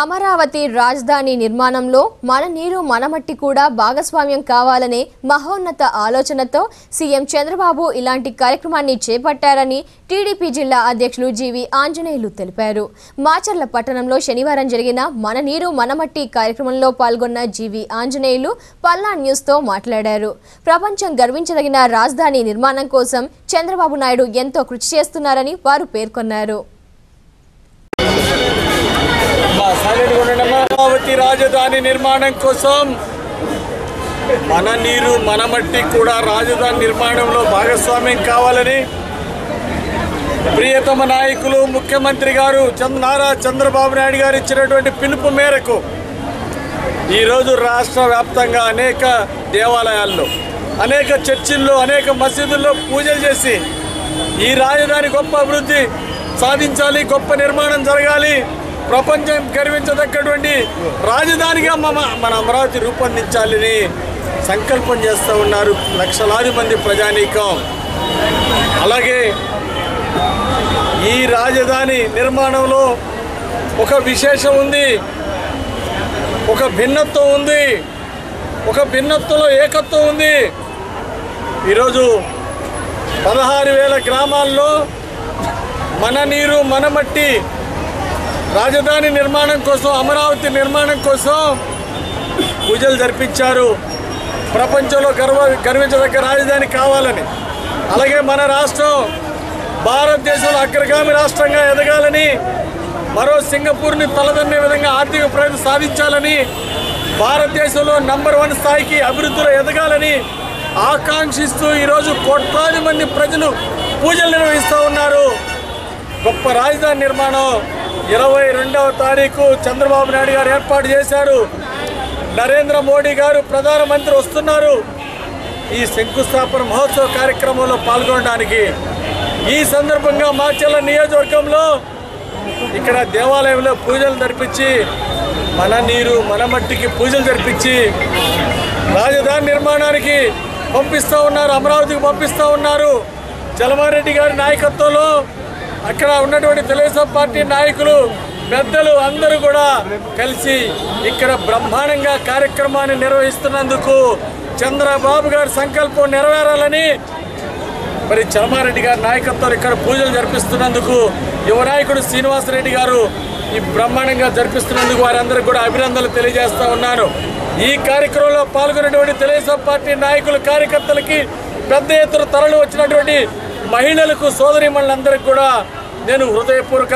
అమరావతి రాజధాని నిర్మాణంలో మన నీరు మన మట్టి కూడా భాగస్వామ్యం కావాలనే మహోన్నత ఆలోచనతో సీఎం చంద్రబాబు ఇలాంటి కార్యక్రమాన్ని చేపట్టారని టీడీపీ జిల్లా అధ్యక్షులు జీవి ఆంజనేయులు తెలిపారు. మాచర్ల పట్టణంలో శనివారం జరిగిన మన నీరు మన మట్టి కార్యక్రమంలో పాల్గొన్న జీవి ఆంజనేయులు పల్లా న్యూస్తో మాట్లాడారు. ప్రపంచం గర్వించదగిన రాజధాని నిర్మాణం కోసం చంద్రబాబు నాయుడు ఎంతో కృషి చేస్తున్నారని వారు పేర్కొన్నారు. అమరావతి రాజధాని నిర్మాణం కోసం మన నీరు మన మట్టి కూడా రాజధాని నిర్మాణంలో భాగస్వామ్యం కావాలని ప్రియతమ నాయకులు ముఖ్యమంత్రి గారు చంద్ర నారా చంద్రబాబు నాయుడు గారు ఇచ్చినటువంటి పిలుపు మేరకు ఈరోజు రాష్ట్ర వ్యాప్తంగా అనేక దేవాలయాల్లో అనేక చర్చిల్లో అనేక మసీదుల్లో పూజలు చేసి ఈ రాజధాని గొప్ప అభివృద్ధి సాధించాలి గొప్ప నిర్మాణం జరగాలి. ప్రపంచం గర్వించదగ్గటువంటి రాజధానిగా మన మన అమరావతి రూపొందించాలని సంకల్పం చేస్తూ ఉన్నారు లక్షలాది మంది ప్రజానీకం. అలాగే ఈ రాజధాని నిర్మాణంలో ఒక విశేషం ఉంది ఒక భిన్నత్వం ఉంది ఒక భిన్నత్వంలో ఏకత్వం ఉంది. ఈరోజు పదహారు వేల గ్రామాల్లో మన నీరు మన మట్టి రాజధాని నిర్మాణం కోసం అమరావతి నిర్మాణం కోసం పూజలు జరిపించారు. ప్రపంచంలో గర్వ గర్వించదగ్గ రాజధాని కావాలని. అలాగే మన రాష్ట్రం భారతదేశంలో అగ్రగామి రాష్ట్రంగా ఎదగాలని మరో సింగపూర్ని తలదన్నే విధంగా ఆర్థిక ప్రగతి సాధించాలని భారతదేశంలో నంబర్ వన్ స్థాయికి అభివృద్ధిలో ఎదగాలని ఆకాంక్షిస్తూ ఈరోజు కోట్లాది మంది ప్రజలు పూజలు నిర్వహిస్తూ ఉన్నారు. గొప్ప రాజధాని నిర్మాణం. ఇరవై రెండవ తారీఖు చంద్రబాబు నాయుడు గారు ఏర్పాటు చేశారు. నరేంద్ర మోడీ గారు ప్రధానమంత్రి వస్తున్నారు. ఈ శంకుస్థాపన మహోత్సవ కార్యక్రమంలో పాల్గొనడానికి. ఈ సందర్భంగా మాచర్ల నియోజకవర్గంలో ఇక్కడ దేవాలయంలో పూజలు జరిపించి మన నీరు మన మట్టికి పూజలు జరిపించి రాజధాని నిర్మాణానికి పంపిస్తూ ఉన్నారు అమరావతికి పంపిస్తూ ఉన్నారు. చలమారెడ్డి గారి నాయకత్వంలో అక్కడ ఉన్నటువంటి తెలుగుదేశం పార్టీ నాయకులు పెద్దలు అందరూ కూడా కలిసి ఇక్కడ బ్రహ్మాండంగా కార్యక్రమాన్ని నిర్వహిస్తున్నందుకు చంద్రబాబు గారి సంకల్పం నెరవేరాలని మరి చర్మారెడ్డి గారి నాయకత్వం ఇక్కడ పూజలు జరిపిస్తున్నందుకు యువనాయకుడు శ్రీనివాసరెడ్డి గారు ఈ బ్రహ్మాండంగా జరిపిస్తున్నందుకు వారందరికీ కూడా అభినందనలు తెలియజేస్తా ఉన్నాను. ఈ కార్యక్రమంలో పాల్గొన్నటువంటి తెలుగుదేశం పార్టీ నాయకులు కార్యకర్తలకి పెద్ద ఎత్తున తరలి వచ్చినటువంటి మహిళలకు సోదరిమణులందరికీ కూడా నేను హృదయపూర్వక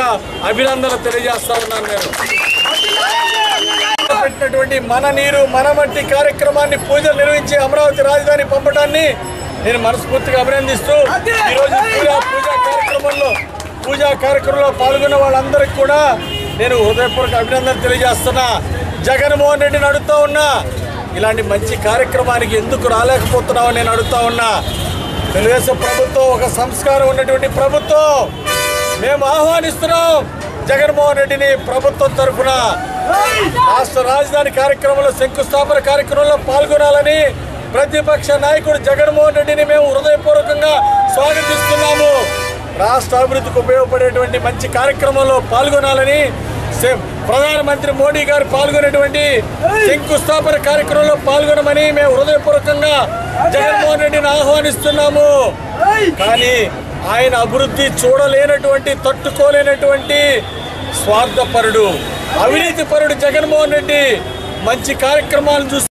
అభినందనలు తెలియజేస్తా ఉన్నాను నేను. పెట్టినటువంటి మన నీరు మన మట్టి కార్యక్రమాన్ని పూజలు నిర్వహించి అమరావతి రాజధాని పంపడాన్ని నేను మనస్ఫూర్తిగా అభినందిస్తూ ఈరోజు పూజా పూజా కార్యక్రమంలో పూజా కార్యక్రమంలో పాల్గొన్న వాళ్ళందరికీ కూడా నేను హృదయపూర్వక అభినందన తెలియజేస్తున్నా. జగన్మోహన్ రెడ్డిని అడుగుతా ఉన్నా ఇలాంటి మంచి కార్యక్రమానికి ఎందుకు రాలేకపోతున్నావు నేను అడుగుతా ఉన్నా. తెలుగుదేశం ప్రభుత్వం ఒక సంస్కారం ఉన్నటువంటి ప్రభుత్వం. మేము ఆహ్వానిస్తున్నాం జగన్మోహన్ రెడ్డిని ప్రభుత్వం తరఫున. రాష్ట్ర రాజధాని కార్యక్రమంలో శంకుస్థాపన కార్యక్రమంలో పాల్గొనాలని ప్రతిపక్ష నాయకుడు జగన్మోహన్ రెడ్డిని మేము హృదయపూర్వకంగా స్వాగతిస్తున్నాము. రాష్ట్ర అభివృద్ధికి ఉపయోగపడేటువంటి మంచి కార్యక్రమంలో పాల్గొనాలని ప్రధానమంత్రి మోడీ గారు పాల్గొనేటువంటి శంకుస్థాపన కార్యక్రమంలో పాల్గొనమని మేము హృదయపూర్వకంగా జగన్మోహన్ రెడ్డిని ఆహ్వానిస్తున్నాము. కానీ ఆయన అభివృద్ధి చూడలేనటువంటి తట్టుకోలేనటువంటి స్వార్థపరుడు అవినీతి పరుడు జగన్మోహన్ రెడ్డి మంచి కార్యక్రమాలు చూసి